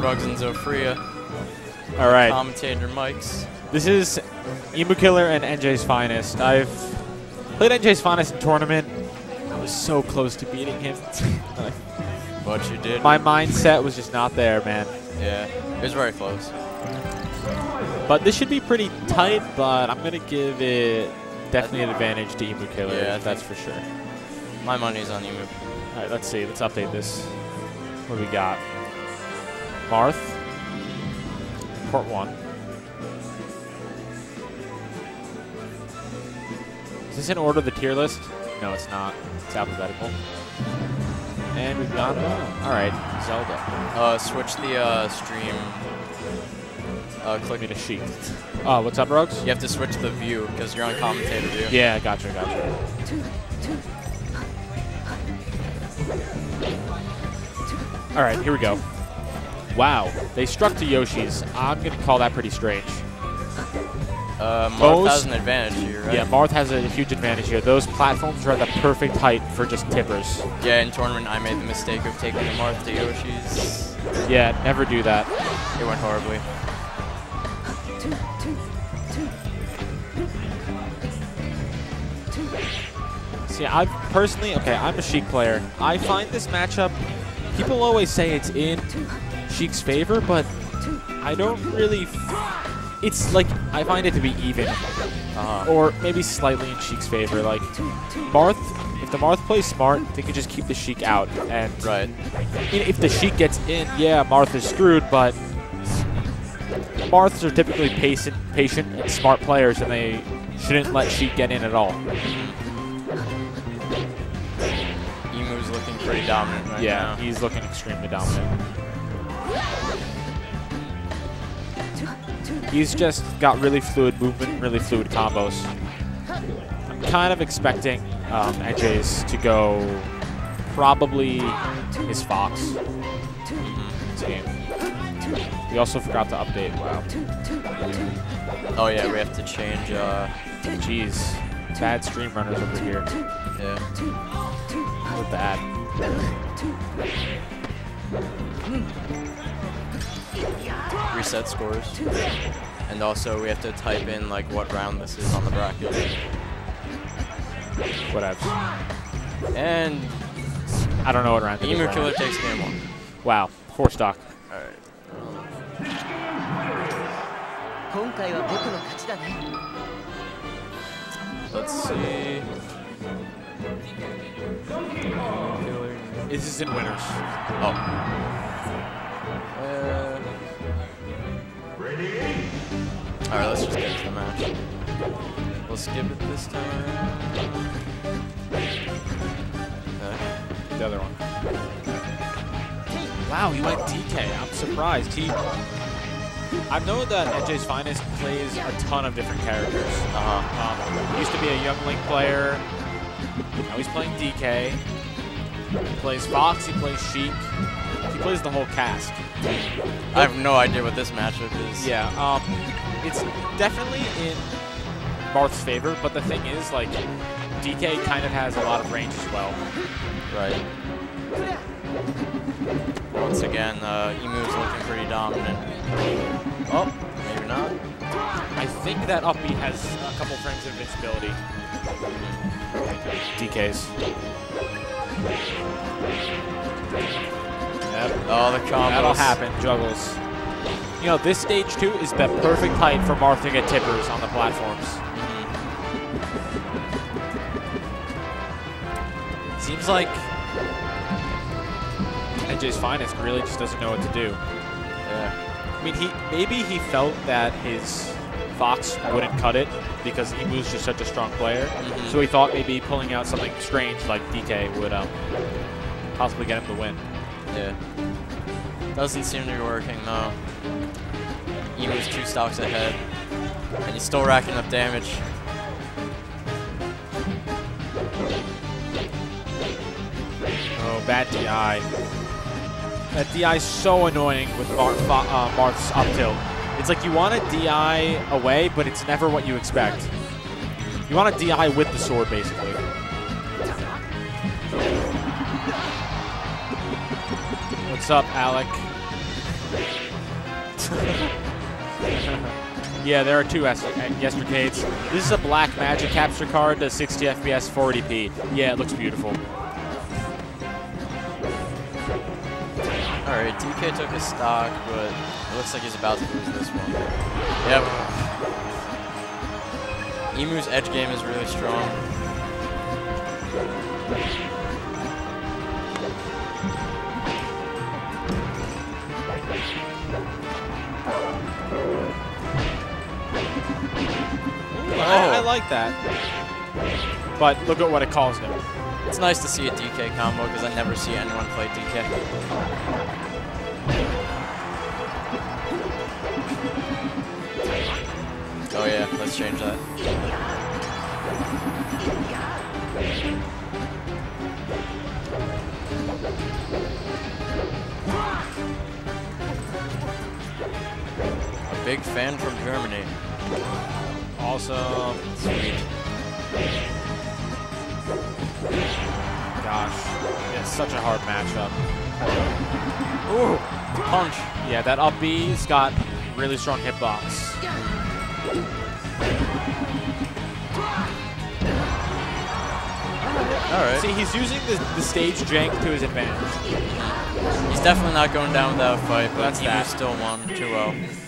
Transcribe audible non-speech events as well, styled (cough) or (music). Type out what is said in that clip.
Rugs and Zofria. All right. Commentator Mike's. This is Emu Killer and NJ's Finest. I've played NJ's Finest in tournament. I was so close to beating him. (laughs) But you did. My mindset was just not there, man. yeah, it was very close. But this should be pretty tight, but I'm going to give it definitely an advantage to Emu Killer. Yeah, that's for sure. My money's on Emu. All right, let's see. Let's update this. What do we got? Marth. Court 1. Is this in order of the tier list? No, it's not. It's alphabetical. And we've got, oh, all right, Zelda. Uh, switch the uh, stream. Uh, click me the sheet. Oh, what's up, Rogues? You have to switch the view because you're on commentator view. Yeah, gotcha, gotcha. All right, here we go. Wow, they struck to Yoshi's. I'm going to call that pretty strange. Uh, Marth Most- has an advantage here, right? Yeah, Marth has a huge advantage here. Those platforms are at the perfect height for just tippers. Yeah, in tournament I made the mistake of taking the Marth to Yoshi's. Yeah, never do that. It went horribly. See, I personally, okay, I'm a Sheik player. I find this matchup, people always say it's in Sheik's favor, but I don't really, it's like, I find it to be even, Uh-huh. or maybe slightly in Sheik's favor. Like, Marth, if the Marth plays smart, they could just keep the Sheik out, and Right. If the Sheik gets in, yeah, Marth is screwed, but Marths are typically patient, patient and smart players, and they shouldn't let Sheik get in at all. Emu's looking pretty dominant right yeah, now. he's looking extremely dominant. He's just got really fluid movement, really fluid combos. I'm kind of expecting um, NJ's to go probably his Fox this game. We also forgot to update. Wow. Oh yeah, we have to change. Uh, Jeez. Bad stream runners over here. yeah. We're bad set scores. And also we have to type in like what round this is on the bracket. Whatever. And I don't know what round. Emu Killer takes game one. Wow, four stock. All right. Let's see. This is in winners. Oh. Uh, Alright, let's just get to the match. We'll skip it this time. Okay. The other one. Wow, he went DK. I'm surprised. He. I know that NJ's Finest plays a ton of different characters. Uh-huh. Um, he used to be a Young Link player. Now he's playing DK. He plays Fox. He plays Sheik. He plays the whole cast. I have no idea what this matchup is. Yeah, um, it's definitely in Marth's favor, but the thing is, like, DK kind of has a lot of range as well. Right. Once again, uh, Emu's looking pretty dominant. Oh, maybe not. I think that up B has a couple frames of invincibility. DK's. Yep. Oh, the combos. That'll happen. Juggles. You know, this stage two is the perfect height for Marth to get tippers on the platforms. Seems like NJ's Finest really just doesn't know what to do. Yeah. I mean, he maybe he felt that his Fox wouldn't cut it because Emu's just such a strong player. Mhm. So he thought maybe pulling out something strange like DK would um, possibly get him the win. Yeah. Doesn't seem to be working though. Emu's two stocks ahead. And he's still racking up damage. Oh, bad DI. That DI is so annoying with Fa uh, Marth's up tilt. It's like you want a DI away, but it's never what you expect. You want a DI with the sword, basically. What's up, Alec? (laughs) Yeah, there are two uh, yestercades. This is a Blackmagic capture card, the 60 FPS 40p. Yeah, it looks beautiful. Alright, DK took a stock, but it looks like he's about to lose this one. Yep. Emu's edge game is really strong. I, I oh. like that. But look at what it calls him. It's nice to see a DK combo because I never see anyone play DK. Oh yeah, let's change that. A big fan from Germany. Awesome. Sweet. Gosh, it's such a hard matchup. Ooh, punch. Yeah, that up B's got really strong hitbox. All right. See, he's using the, the stage jank to his advantage. He's definitely not going down without a fight, but That's that. still won 2 0. -oh.